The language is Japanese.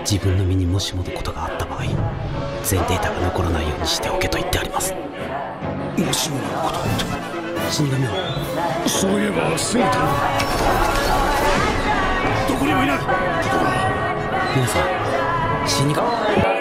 自分の身にもしものことがあった場合全データが残らないようにしておけと言ってあります。もしものこと死神はそういえば姿ぎどこにもいない。ここ皆さん死神